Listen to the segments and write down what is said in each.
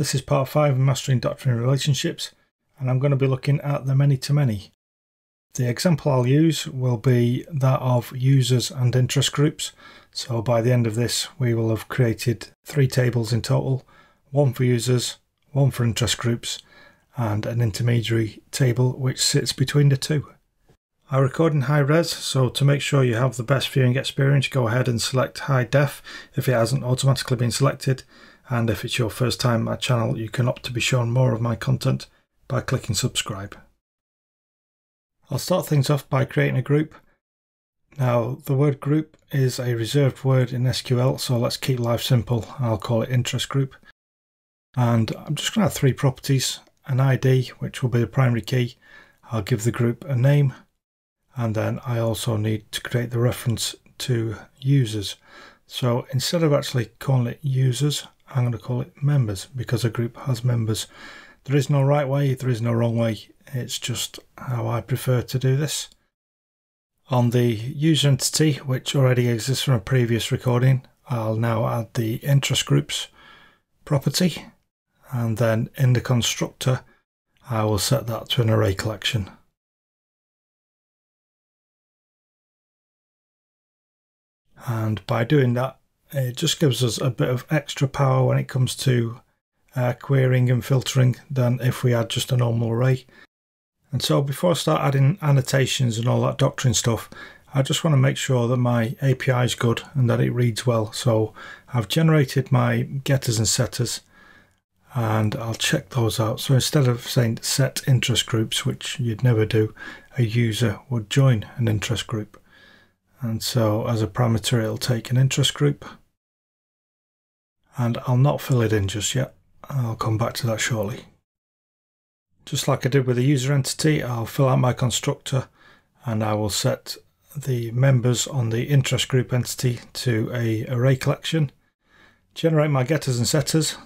This is part 5 of Mastering Doctrine and Relationships, and I'm going to be looking at the many to many. The example I'll use will be that of users and interest groups. So by the end of this, we will have created three tables in total one for users, one for interest groups, and an intermediary table which sits between the two. I record in high res, so to make sure you have the best viewing experience, go ahead and select high def if it hasn't automatically been selected and if it's your first time my channel, you can opt to be shown more of my content by clicking subscribe. I'll start things off by creating a group. Now, the word group is a reserved word in SQL, so let's keep life simple. I'll call it interest group. And I'm just going to have three properties an ID, which will be the primary key. I'll give the group a name, and then I also need to create the reference to users. So instead of actually calling it users, I'm going to call it members because a group has members. There is no right way, there is no wrong way. It's just how I prefer to do this. On the user entity, which already exists from a previous recording, I'll now add the interest groups property. And then in the constructor, I will set that to an array collection. And by doing that, it just gives us a bit of extra power when it comes to uh, querying and filtering than if we had just a normal array. And so before I start adding annotations and all that doctrine stuff, I just want to make sure that my API is good and that it reads well. So I've generated my getters and setters and I'll check those out. So instead of saying set interest groups, which you'd never do, a user would join an interest group. And so as a parameter, it'll take an interest group and I'll not fill it in just yet. I'll come back to that shortly. Just like I did with the user entity, I'll fill out my constructor and I will set the members on the interest group entity to a array collection, generate my getters and setters,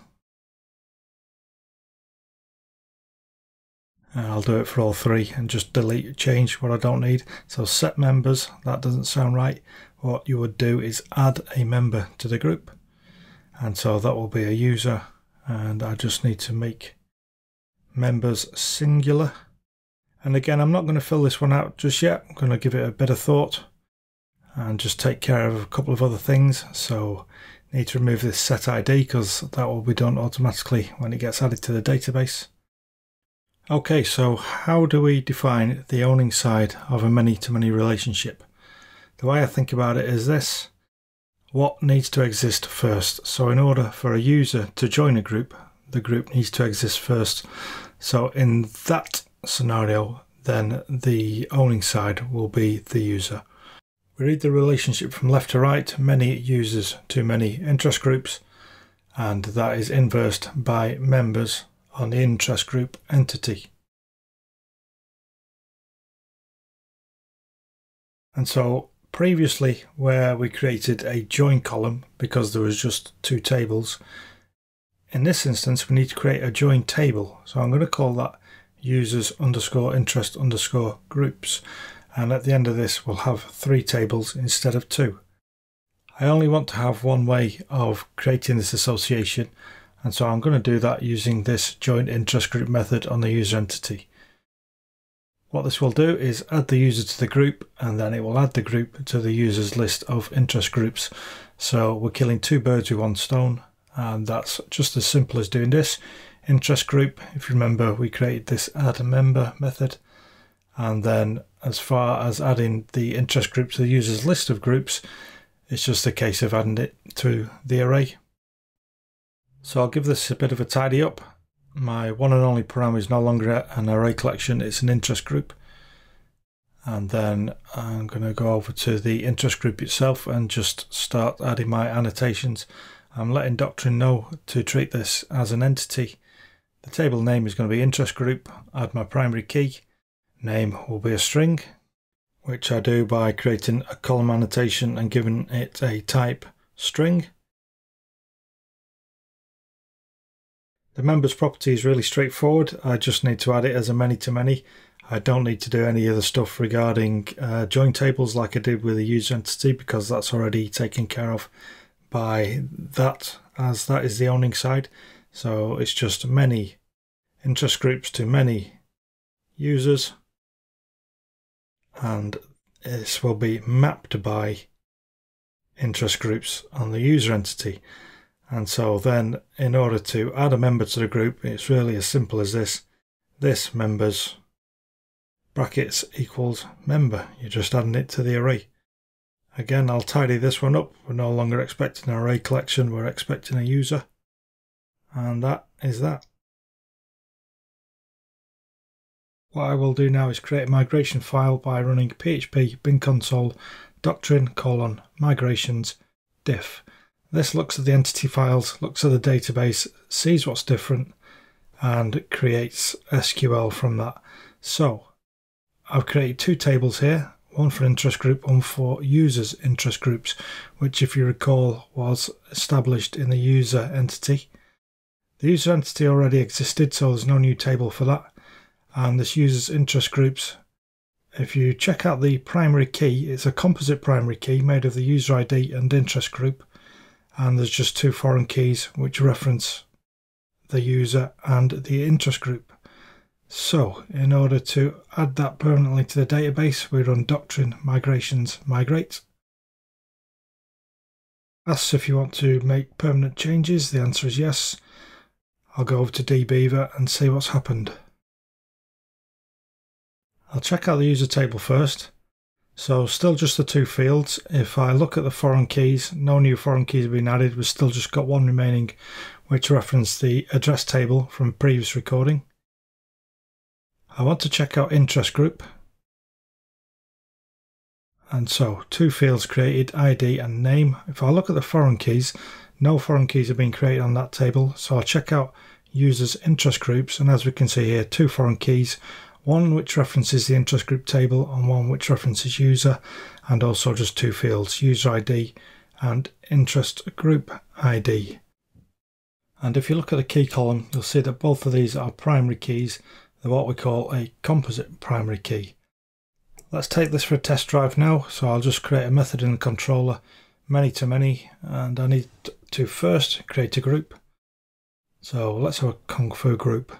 and I'll do it for all three and just delete change what I don't need. So set members, that doesn't sound right. What you would do is add a member to the group. And so that will be a user. And I just need to make members singular. And again I'm not going to fill this one out just yet. I'm going to give it a bit of thought and just take care of a couple of other things. So need to remove this set ID because that will be done automatically when it gets added to the database okay so how do we define the owning side of a many-to-many -many relationship the way I think about it is this what needs to exist first. So in order for a user to join a group, the group needs to exist first. So in that scenario, then the owning side will be the user. We read the relationship from left to right, many users to many interest groups, and that is inversed by members on the interest group entity. And so previously where we created a join column because there was just two tables. In this instance, we need to create a join table. So I'm going to call that users underscore interest underscore groups. And at the end of this, we'll have three tables instead of two. I only want to have one way of creating this association. And so I'm going to do that using this join interest group method on the user entity. What this will do is add the user to the group and then it will add the group to the user's list of interest groups. So we're killing two birds with one stone and that's just as simple as doing this. Interest group, if you remember, we created this add a member method. And then as far as adding the interest group to the user's list of groups, it's just a case of adding it to the array. So I'll give this a bit of a tidy up my one and only parameter is no longer an array collection, it's an interest group. And then I'm going to go over to the interest group itself and just start adding my annotations. I'm letting Doctrine know to treat this as an entity. The table name is going to be interest group, add my primary key. Name will be a string, which I do by creating a column annotation and giving it a type string. The members property is really straightforward. I just need to add it as a many-to-many. I don't need to do any other stuff regarding uh, join tables like I did with the user entity because that's already taken care of by that as that is the owning side. So it's just many interest groups to many users. And this will be mapped by interest groups on the user entity. And so then in order to add a member to the group, it's really as simple as this. This members brackets equals member. You're just adding it to the array. Again, I'll tidy this one up. We're no longer expecting an array collection, we're expecting a user. And that is that. What I will do now is create a migration file by running php bin console doctrine colon migrations diff. This looks at the entity files, looks at the database, sees what's different, and creates SQL from that. So I've created two tables here, one for interest group, one for users interest groups, which if you recall was established in the user entity. The user entity already existed, so there's no new table for that and this uses interest groups. If you check out the primary key, it's a composite primary key made of the user ID and interest group, and there's just two foreign keys which reference the user and the interest group. So, in order to add that permanently to the database, we run doctrine migrations migrate. Asks if you want to make permanent changes. The answer is yes. I'll go over to dbeaver and see what's happened. I'll check out the user table first. So still just the two fields. If I look at the foreign keys, no new foreign keys have been added. We've still just got one remaining, which reference the address table from previous recording. I want to check out interest group. And so two fields created, ID and name. If I look at the foreign keys, no foreign keys have been created on that table. So I'll check out users interest groups. And as we can see here, two foreign keys, one which references the interest group table and one which references user and also just two fields user ID and interest group ID. And if you look at the key column you'll see that both of these are primary keys they're what we call a composite primary key. Let's take this for a test drive now so I'll just create a method in the controller many to many and I need to first create a group. So let's have a Kung Fu group.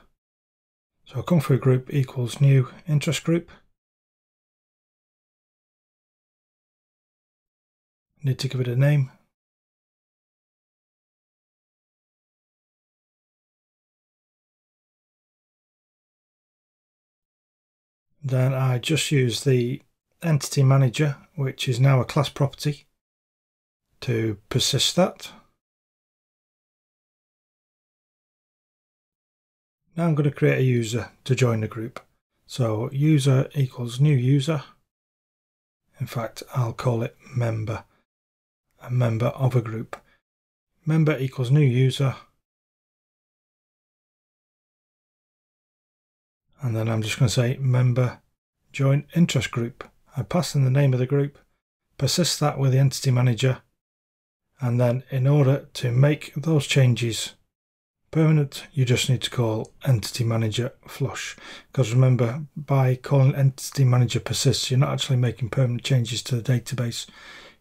So Fu group equals new interest group. Need to give it a name. Then I just use the entity manager, which is now a class property, to persist that. Now I'm going to create a user to join the group. So user equals new user. In fact, I'll call it member, a member of a group. Member equals new user. And then I'm just going to say member join interest group. I pass in the name of the group, persist that with the entity manager, and then in order to make those changes permanent, you just need to call entity manager flush. Because remember, by calling entity manager persists, you're not actually making permanent changes to the database.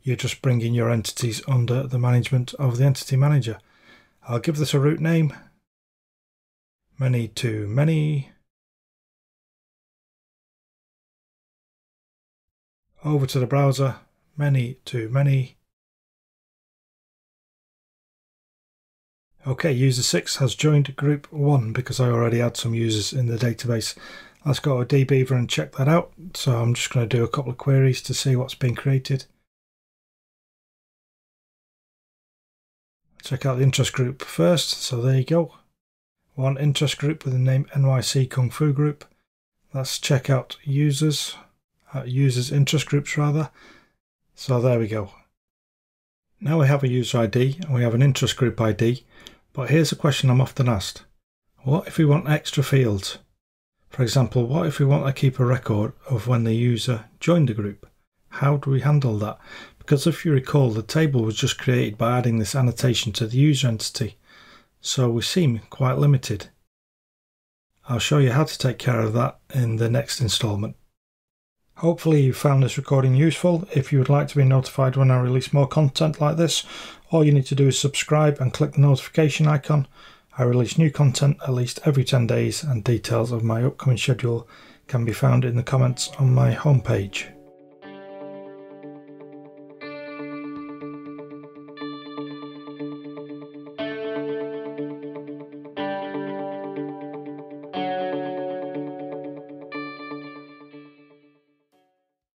You're just bringing your entities under the management of the entity manager. I'll give this a route name. Many to many. Over to the browser, many to many. Okay, user 6 has joined group 1 because I already had some users in the database. Let's go to dbeaver and check that out. So I'm just going to do a couple of queries to see what's been created. Check out the interest group first. So there you go. One interest group with the name NYC Kung Fu Group. Let's check out users, uh, users interest groups rather. So there we go. Now we have a user ID and we have an interest group ID. But here's a question I'm often asked. What if we want extra fields? For example, what if we want to keep a record of when the user joined the group? How do we handle that? Because if you recall, the table was just created by adding this annotation to the user entity, so we seem quite limited. I'll show you how to take care of that in the next instalment. Hopefully you found this recording useful. If you would like to be notified when I release more content like this, all you need to do is subscribe and click the notification icon I release new content at least every 10 days, and details of my upcoming schedule can be found in the comments on my homepage.